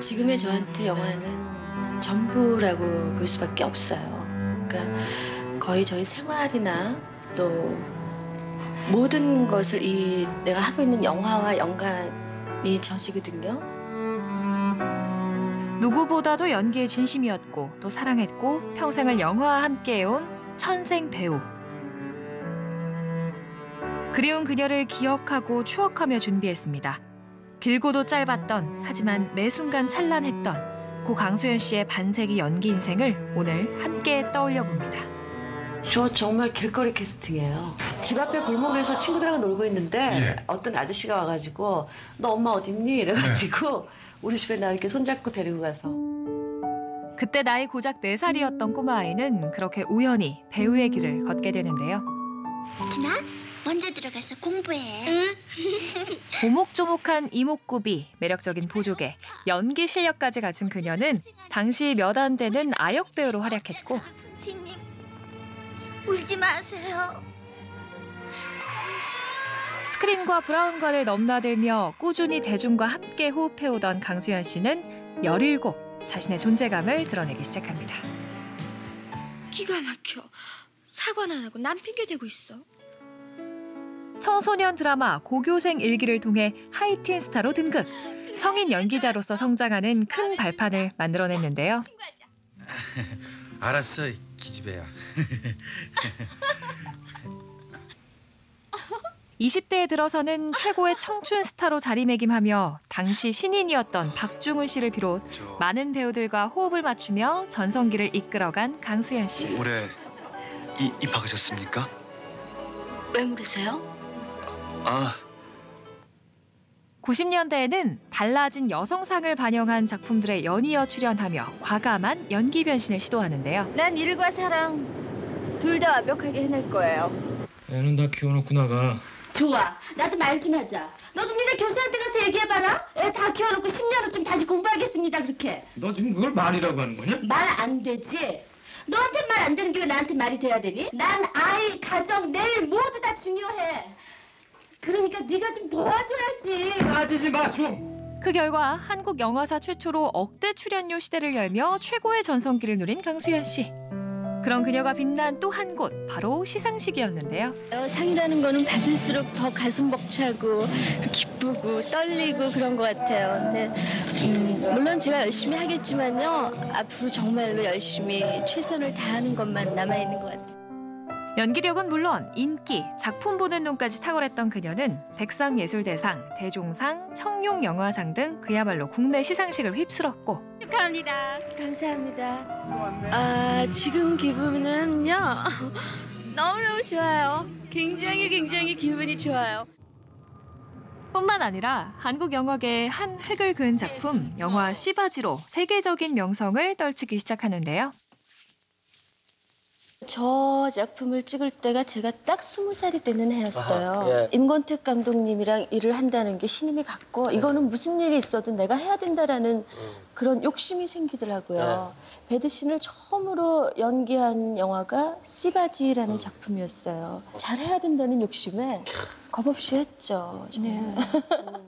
지금의 저한테 영화는 전부라고 볼 수밖에 없어요. 그러니까 거의 저희 생활이나 또 모든 것을 이 내가 하고 있는 영화와 연관이 젖이거든요. 누구보다도 연기에 진심이었고 또 사랑했고 평생을 영화와 함께해온 천생 배우. 그리운 그녀를 기억하고 추억하며 준비했습니다. 길고도 짧았던 하지만 매 순간 찬란했던 고 강소연 씨의 반세기 연기 인생을 오늘 함께 떠올려 봅니다. 저 정말 길거리 캐스팅이에요. 집 앞에 골목에서 친구들하고 놀고 있는데 예. 어떤 아저씨가 와가지고 너 엄마 어딨니? 이래가지고 우리 집에 나 이렇게 손잡고 데리고 가서 그때 나이 고작 네살이었던 꼬마 아이는 그렇게 우연히 배우의 길을 걷게 되는데요. 준아, 먼저 들어가서 공부해. 오목조목한 이목구비, 매력적인 보조개, 연기 실력까지 갖춘 그녀는 당시 몇 안 되는 아역 배우로 활약했고 선생님, 울지 마세요. 스크린과 브라운관을 넘나들며 꾸준히 대중과 함께 호흡해오던 강수연 씨는 17 자신의 존재감을 드러내기 시작합니다. 기가 막혀. 사과는 안 하고 남 핑계 대고 있어. 청소년 드라마 고교생 일기를 통해 하이틴 스타로 등극. 성인 연기자로서 성장하는 큰 발판을 만들어냈는데요. 알았어 기집애야 20대에 들어서는 최고의 청춘 스타로 자리매김하며 당시 신인이었던 박중훈 씨를 비롯 저 많은 배우들과 호흡을 맞추며 전성기를 이끌어간 강수연 씨. 올해 이, 입학하셨습니까? 왜 물으세요? 아, 90년대에는 달라진 여성상을 반영한 작품들에 연이어 출연하며 과감한 연기 변신을 시도하는데요. 난 일과 사랑 둘 다 완벽하게 해낼 거예요. 애는 다 키워놓고 나가. 좋아. 나도 말 좀 하자. 너도 니네 교수한테 가서 얘기해봐라. 애 다 키워놓고 10년 후쯤 다시 공부하겠습니다. 그렇게. 너 지금 그걸 말이라고 하는 거냐? 말 안 되지. 너한테 말 안 되는 게 왜 나한테 말이 돼야 되니? 난 아이, 가정, 내일 모두 다 중요해. 그러니까 네가 좀 도와줘야지. 따지지 마 좀. 그 결과 한국 영화사 최초로 억대 출연료 시대를 열며 최고의 전성기를 누린 강수연 씨. 그런 그녀가 빛난 또 한 곳 바로 시상식이었는데요. 어, 상이라는 거는 받을수록 더 가슴 벅차고 기쁘고 떨리고 그런 것 같아요. 근데 음, 물론 제가 열심히 하겠지만요. 앞으로 정말로 열심히 최선을 다하는 것만 남아 있는 것 같아요. 연기력은 물론 인기, 작품 보는 눈까지 탁월했던 그녀는 백상예술대상, 대종상, 청룡영화상 등 그야말로 국내 시상식을 휩쓸었고 축하합니다. 감사합니다. 아 지금 기분은요 너무너무 좋아요. 굉장히 굉장히 기분이 좋아요. 뿐만 아니라 한국 영화계의 한 획을 그은 작품 영화 시바지로 세계적인 명성을 떨치기 시작하는데요. 저 작품을 찍을 때가 제가 딱 스무 살이 되는 해였어요. 아하, 예. 임권택 감독님이랑 일을 한다는 게 신임이 갔고 이거는 무슨 일이 있어도 내가 해야 된다라는 그런 욕심이 생기더라고요. 배드 신을 처음으로 연기한 영화가 시바지라는 작품이었어요. 잘해야 된다는 욕심에 겁없이 했죠. 정말.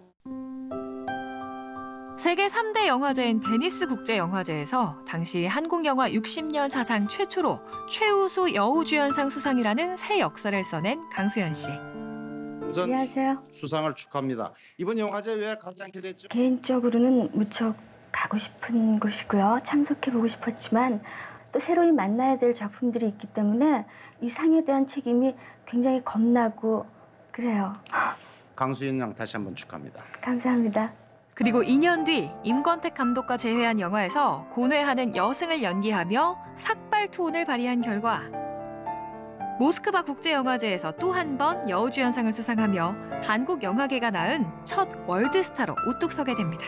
세계 3대 영화제인 베니스 국제영화제에서 당시 한국 영화 60년 사상 최초로 최우수 여우주연상 수상이라는 새 역사를 써낸 강수연 씨. 우선 안녕하세요. 수상을 축하합니다. 이번 영화제 왜 가장 기대했죠? 개인적으로는 무척 가고 싶은 곳이고요. 참석해보고 싶었지만 또 새로이 만나야 될 작품들이 있기 때문에 이 상에 대한 책임이 굉장히 겁나고 그래요. 강수연 양 다시 한번 축하합니다. 감사합니다. 그리고 2년 뒤 임권택 감독과 재회한 영화에서 고뇌하는 여승을 연기하며 삭발 투혼을 발휘한 결과 모스크바 국제영화제에서 또 한 번 여우주연상을 수상하며 한국 영화계가 낳은 첫 월드스타로 우뚝 서게 됩니다.